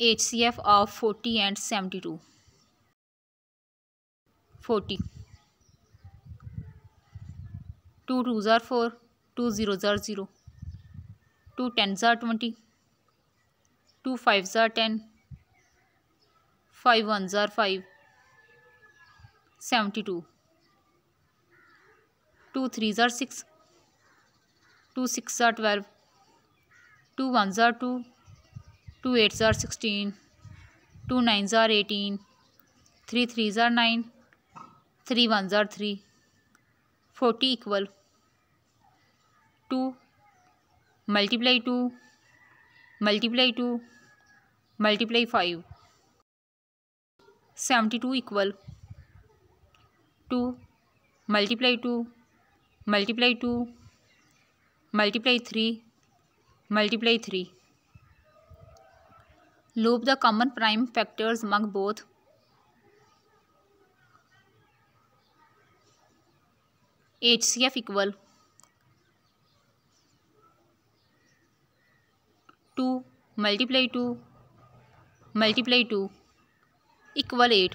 H C F of forty and seventy two forty two two tsar four two zero ज़ार zero two ten ज़ार twenty two five ज़ार ten five one ज़ार five seventy two two three ज़ार six two six ज़ार twelve two one ज़ार two two eight ज़ार sixteen, two nine ज़ार eighteen, three three ज़ार nine, three one tsar three, forty equal, two multiply two multiply two multiply five seventy two equal two multiply two multiply two multiply three multiply three loop the common prime factors mug both H C F equal two multiply two multiply two equal eight